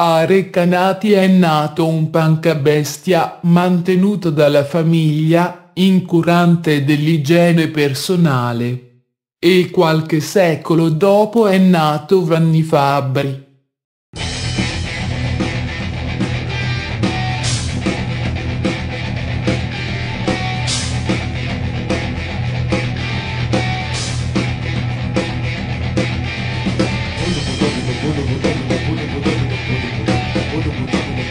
A Recanati è nato un pancabestia mantenuto dalla famiglia, incurante dell'igiene personale. E qualche secolo dopo è nato Vanni Fabbri.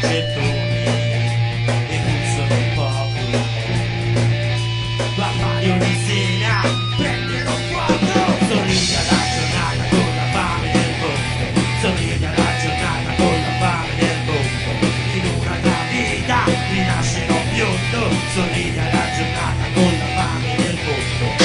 gettoni e pulsano un popolo la sera prenderò quattro sorride alla giornata con la fame del mondo sorride alla giornata con la fame del mondo in un'altra vita rinascerò biondo sorride alla giornata con la fame del mondo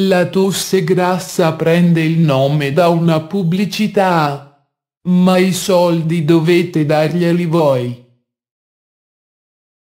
La tosse grassa prende il nome da una pubblicità. Ma i soldi dovete darglieli voi.